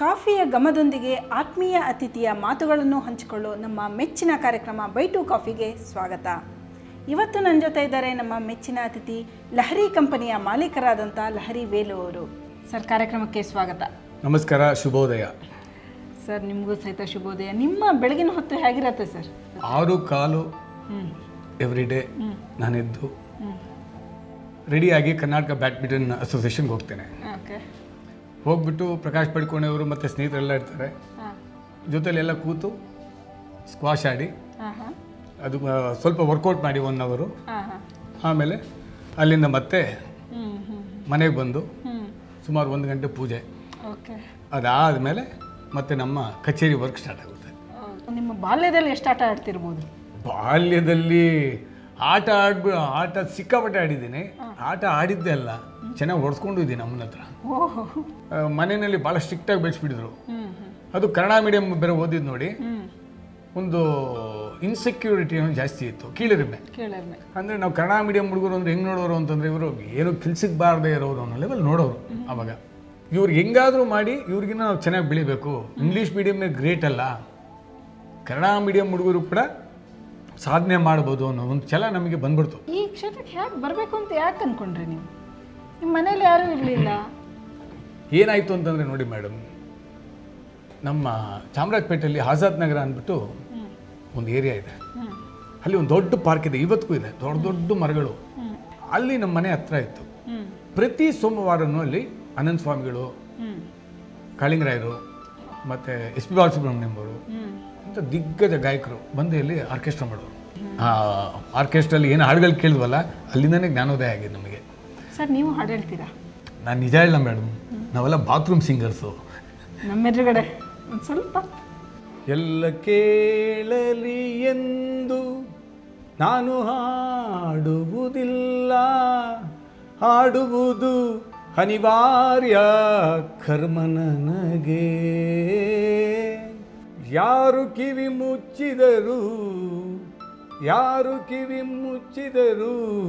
ಕಾಫಿಯ ಗಮದೊಂದಿಗೆ ಆತ್ಮೀಯ ಅತಿಥಿಯ ಮಾತುಗಳನ್ನು ಹಂಚಿಕೊಳ್ಳೋ ನಮ್ಮ ಮೆಚ್ಚಿನ ಕಾರ್ಯಕ್ರಮ ಬೈಟು ಕಾಫಿಗೆ ಸ್ವಾಗತ. ಇವತ್ತು ನನ್ನ ಜೊತೆ ಇದ್ದಾರೆ ನಮ್ಮ ಮೆಚ್ಚಿನ ಅತಿಥಿ ಲಹರಿ ಕಂಪನಿಯ ಮಾಲೀಕರಾದಂಥ ಲಹರಿ ವೇಲು ಅವರು. ಸರ್ ಕಾರ್ಯಕ್ರಮಕ್ಕೆ ಸ್ವಾಗತ. ನಮಸ್ಕಾರ ಶುಭೋದಯ. ಸರ್ ನಿಮಗೂ ಸಹಿತ ಶುಭೋದಯ. ನಿಮ್ಮ ಬೆಳಗಿನ ಹೊತ್ತು ಹೇಗಿರತ್ತೆ ಸರ್? ಆರು ಕಾಲು ಎವ್ರಿ ಡೇ. ನಾನೆದ್ದು ರೆಡಿಯಾಗಿ ಕರ್ನಾಟಕ ಬ್ಯಾಡ್ಮಿಂಟನ್ ಅಸೋಸಿಯೇಷನ್ಗೆ ಹೋಗ್ತೇನೆ. ಓಕೆ. ಹೋಗ್ಬಿಟ್ಟು ಪ್ರಕಾಶ್ ಪಡ್ಕೊಂಡೆಯವರು ಮತ್ತು ಸ್ನೇಹಿತರೆಲ್ಲ ಇರ್ತಾರೆ. ಜೊತೆಲೆಲ್ಲ ಕೂತು ಸ್ಕ್ವಾಶ್ ಆಡಿ ಅದು ಸ್ವಲ್ಪ ವರ್ಕೌಟ್ ಮಾಡಿ ಒನ್ ಅವರು ಆಮೇಲೆ ಅಲ್ಲಿಂದ ಮತ್ತೆ ಮನೆಗೆ ಬಂದು ಸುಮಾರು ಒಂದು ಗಂಟೆ ಪೂಜೆ. ಓಕೆ. ಅದಾದಮೇಲೆ ಮತ್ತೆ ನಮ್ಮ ಕಚೇರಿ ವರ್ಕ್ ಸ್ಟಾರ್ಟ್ ಆಗುತ್ತೆ. ನಿಮ್ಮ ಬಾಲ್ಯದಲ್ಲಿ ಎಷ್ಟು ಆಟ ಆಡ್ತಿರ್ಬೋದು? ಬಾಲ್ಯದಲ್ಲಿ ಆಟ ಆಡ್ಬಿ ಆಟ ಸಿಕ್ಕಾಪಟ್ಟೆ ಆಡಿದ್ದೀನಿ. ಆಟ ಆಡಿದ್ದೆ ಅಲ್ಲ ಚೆನ್ನಾಗಿ ಹೊಡ್ಸ್ಕೊಂಡು ಇದ್ದೀನಿ ಅಮ್ಮನ ಹತ್ರ. ಮನೆಯಲ್ಲಿ ಭಾಳ ಸ್ಟ್ರಿಕ್ಟಾಗಿ ಬೆಳೆಸ್ಬಿಟ್ಟಿದ್ರು. ಅದು ಕನ್ನಡ ಮೀಡಿಯಂ ಬೇರೆ ಓದಿದ್ದು ನೋಡಿ ಒಂದು ಇನ್ಸೆಕ್ಯೂರಿಟಿ ಜಾಸ್ತಿ ಇತ್ತು ಕೀಳಿರಿಮೆ. ಅಂದರೆ ನಾವು ಕನ್ನಡ ಮೀಡಿಯಂ ಹುಡುಗರು ಅಂದ್ರೆ ಹೆಂಗೆ ನೋಡೋರು ಅಂತಂದರೆ ಇವರು ಏನು ಕೆಲ್ಸಕ್ಕೆ ಬಾರದೇ ಇರೋರು ಅನ್ನೋ ಲೆವೆಲ್ ನೋಡೋರು ಅವಾಗ. ಇವ್ರು ಹೆಂಗಾದರೂ ಮಾಡಿ ಇವ್ರಿಗಿನ್ನ ನಾವು ಚೆನ್ನಾಗಿ ಬೆಳಿಬೇಕು. ಇಂಗ್ಲೀಷ್ ಮೀಡಿಯಮ್ಮೇ ಗ್ರೇಟ್ ಅಲ್ಲ. ಕನ್ನಡ ಮೀಡಿಯಂ ಹುಡುಗರು ಕೂಡ ಸಾಧನೆ ಮಾಡ್ಬೋದು ಅನ್ನೋ ಒಂದು ಛಲ ನಮಗೆ ಬಂದ್ಬಿಡ್ತು. ಈ ಕ್ಷೇತ್ರಕ್ಕೆ ಹೇಗೆ ಬರಬೇಕು ಅಂತ ಯಾಕೆ ಅಂದ್ಕೊಂಡ್ರಿ ನೀವು? ನಿಮ್ಮ ಮನೇಲಿ ಯಾರೂ ಇರಲಿಲ್ಲ. ಏನಾಯಿತು ಅಂತಂದರೆ ನೋಡಿ ಮೇಡಮ್ ನಮ್ಮ ಚಾಮರಾಜಪೇಟೆಯಲ್ಲಿ ಆಜಾದ್ ನಗರ ಅಂದ್ಬಿಟ್ಟು ಒಂದು ಏರಿಯಾ ಇದೆ. ಅಲ್ಲಿ ಒಂದು ದೊಡ್ಡ ಪಾರ್ಕ್ ಇದೆ ಇವತ್ತಿಗೂ ಇದೆ. ದೊಡ್ಡ ದೊಡ್ಡ ಮರಗಳು. ಅಲ್ಲಿ ನಮ್ಮ ಮನೆ ಹತ್ರ ಇತ್ತು. ಪ್ರತಿ ಸೋಮವಾರನೂ ಅಲ್ಲಿ ಅನಂತ ಸ್ವಾಮಿಗಳು ಕಾಳಿಂಗರಾಯರು ಮತ್ತು ಎಸ್ ಪಿ ಬಾಲಸುಬ್ರಹ್ಮಣ್ಯಂ ಅವರು ಅಂತ ದಿಗ್ಗಜ ಗಾಯಕರು ಬಂದು ಇಲ್ಲಿ ಆರ್ಕೆಸ್ಟ್ರಾ ಮಾಡೋರು ಆ ಆರ್ಕೆಸ್ಟ್ರಲ್ಲಿ ಏನು ಹಾಡುಗಳು ಕೇಳಿದ್ವಲ್ಲ ಅಲ್ಲಿಂದನೇ ಜ್ಞಾನೋದಯ ಆಗಿದೆ ನಮಗೆ. ಸರ್ ನೀವು ಹಾಡು ಹೇಳ್ತೀರಾ? ನಾನು ನಿಜ ಇಲ್ಲ ಮೇಡಮ್. ನಾವೆಲ್ಲ ಬಾತ್ರೂಮ್ ಸಿಂಗರ್ಸು. ನಮ್ಮೆದುರುಗಡೆ ಒಂದು ಸ್ವಲ್ಪ. ಎಲ್ಲ ಕೇಳಲಿ ಎಂದು ನಾನು ಹಾಡುವುದಿಲ್ಲ. ಹಾಡುವುದು ಅನಿವಾರ್ಯ ಕರ್ಮ ನನಗೆ ಯಾರು ಕಿವಿ ಮುಚ್ಚಿದರು ಯಾರು ಕಿವಿ ಮುಚ್ಚಿದರು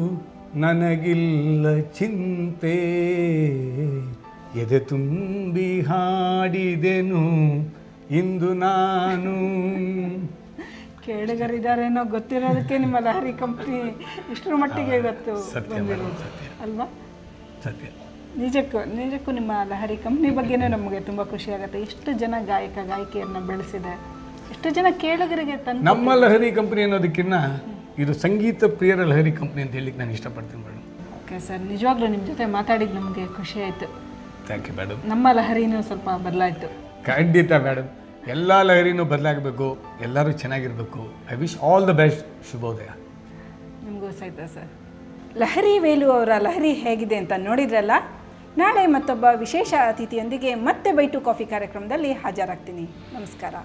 ನನಗಿಲ್ಲ ಚಿಂತೆ. ಎದೆ ತುಂಬಿ ಹಾಡಿದೆನು ಇಂದು ನಾನು. ಕೇಳಿಗರಿದ್ದಾರೇನೋ ಗೊತ್ತಿರೋದಕ್ಕೆ ನಿಮ್ಮ ಲಹರಿ ಕಂಪ್ನಿ ಇಷ್ಟರ ಮಟ್ಟಿಗೆ ಸತ್ಯ. ಅಲ್ವಾ? ಸತ್ಯ. ನಿಜಕ್ಕೂ ನಿಜಕ್ಕೂ ನಿಮ್ಮ ಲಹರಿ ಕಂಪ್ನಿ ಬಗ್ಗೆನೇ ನಮಗೆ ತುಂಬ ಖುಷಿ ಆಗುತ್ತೆ. ಎಷ್ಟು ಜನ ಗಾಯಕ ಗಾಯಕಿಯನ್ನು ಬೆಳೆಸಿದೆ? ಎಷ್ಟು ಜನ ಕೇಳುಗರಿಗೆ ತಂದು ನಮ್ಮ ಲಹರಿ ಕಂಪ್ನಿ ಅನ್ನೋದಕ್ಕಿಂತ ಇದು ಸಂಗೀತ ಪ್ರಿಯರ ಲಹರಿ ಕಂಪ್ನಿ ಅಂತ ಹೇಳಿಕ್ಕೆ ನಾನು ಇಷ್ಟಪಡ್ತೀನಿ ಮೇಡಮ್. ಓಕೆ ಸರ್ ನಿಜವಾಗ್ಲೂ ನಿಮ್ಮ ಜೊತೆ ಮಾತಾಡಿದ್ದು ನಮಗೆ ಖುಷಿ ಆಯಿತು. ಥ್ಯಾಂಕ್ ಯು ಮೇಡಮ್ ನಮ್ಮ ಲಹರಿನೂ ಸ್ವಲ್ಪ ಬದಲಾಯಿತು. ಖಂಡಿತ ಮೇಡಮ್ ಎಲ್ಲ ಲಹರಿನೂ ಬದಲಾಗಬೇಕು ಎಲ್ಲರೂ ಚೆನ್ನಾಗಿರಬೇಕು. I wish all the best ಶುಭೋದಯ. ನಿಮಗೂ ಸಹಿತ ಸರ್. ಲಹರಿ ವೇಲು ಅವರ ಲಹರಿ ಹೇಗಿದೆ ಅಂತ ನೋಡಿದ್ರಲ್ಲ? ನಾಳೆ ಮತ್ತೊಬ್ಬ ವಿಶೇಷ ಅತಿಥಿಯೊಂದಿಗೆ ಮತ್ತೆ ಬೈಟು ಕಾಫಿ ಕಾರ್ಯಕ್ರಮದಲ್ಲಿ ಹಾಜರಾಗ್ತೀನಿ. ನಮಸ್ಕಾರ.